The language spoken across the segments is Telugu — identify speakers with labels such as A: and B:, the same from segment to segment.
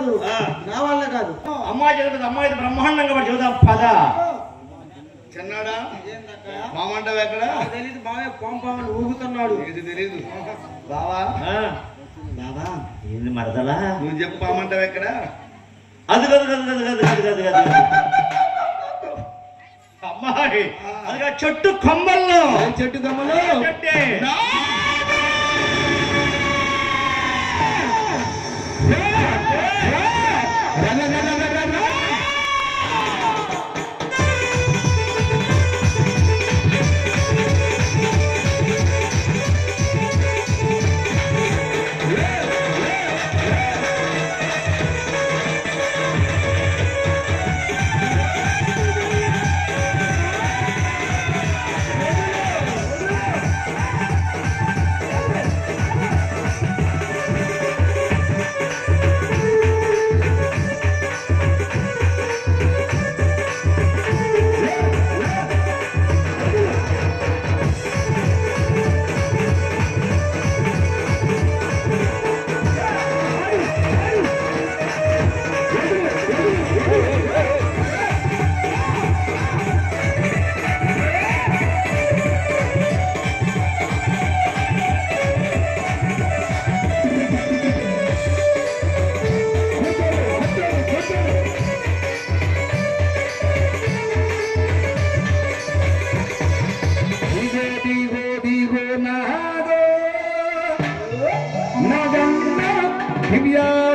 A: కాదు.
B: ఆ.
A: నా వల్ల కాదు.
B: అమ్మాయి చదువుతుంది అమ్మాయి బ్రహ్మాండంగా పడి చదువుదాం పద. చిన్నాడా? మామంటావు ఎక్కడ?
A: పంపామని ఊగుతున్నాడు.
B: ఇది తెలీదు. బావా? ఏంది మరదలా?
C: నువ్వు చెప్పు పామంటావు ఎక్కడ?
B: అది కాదు కాదు కాదు కాదు కాదు కాదు కాదు. అమ్మాయి. అదిగా చెట్టు కొమ్మల్లో.
A: చెట్టు కమ్మలు?
B: చెట్టే.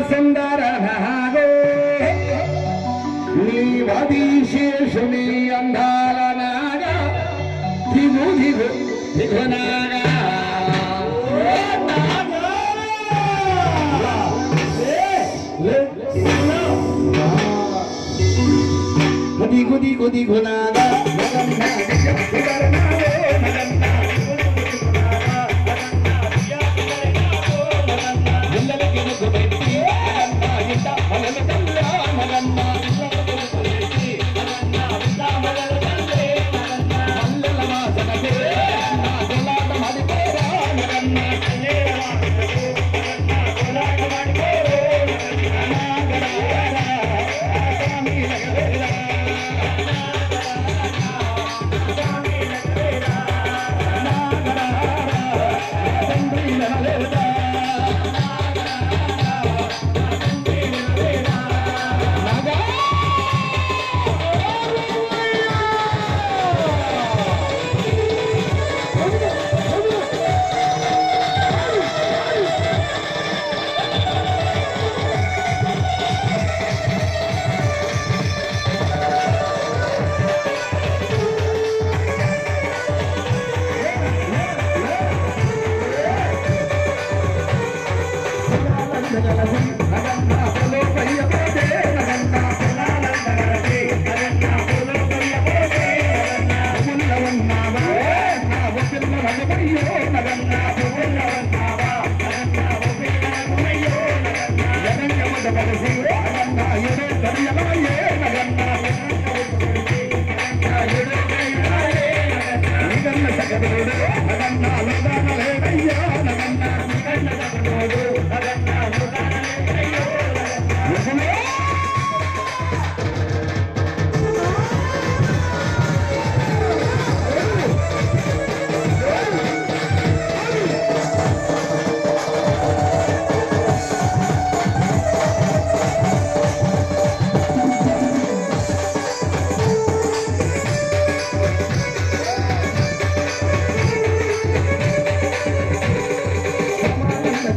C: ಸುಂದರನಾಗೋ ನೀವೀಶಿ ಸುನಿ ಅಂಧಾರನಾಗ ದಿಗು ದಿಗು ದಿಗುನಾಗ ಗುದಿ ಗುದಿ ಗುದಿ ಗುನಾಗ Nagana, Nagana, Nagana, Nagana, Nagana, Nagana, Nagana, Nagana, Nagana, Nagana, Nagana, Nagana, Nagana,
D: Nagana,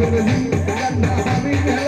D: I'm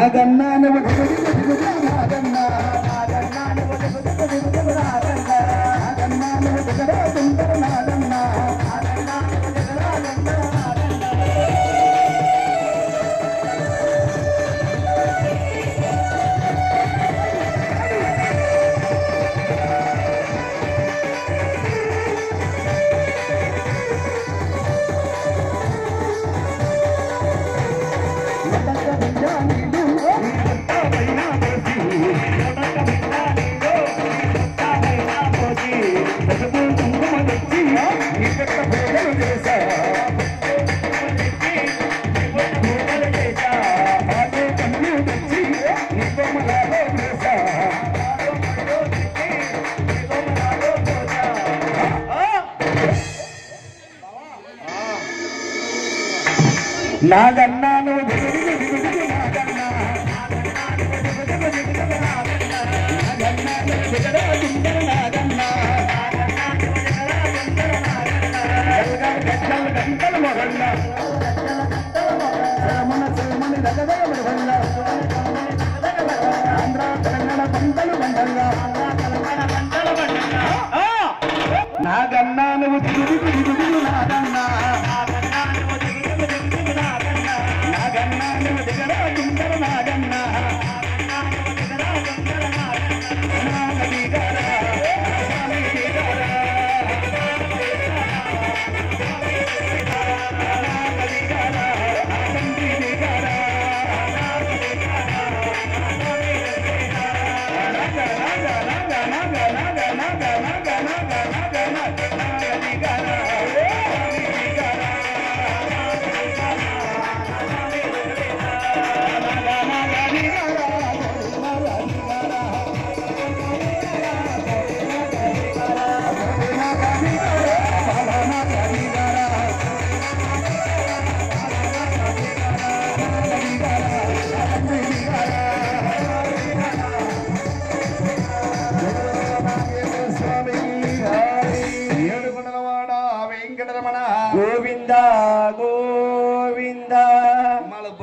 C: Adamna na magkakalit నాగన్నాను. Andhra Telangana పంటలు పంటగా జగన్నా జగన్నా కుంకర నాగన్నా.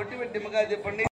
B: बटी डिमका चपंडी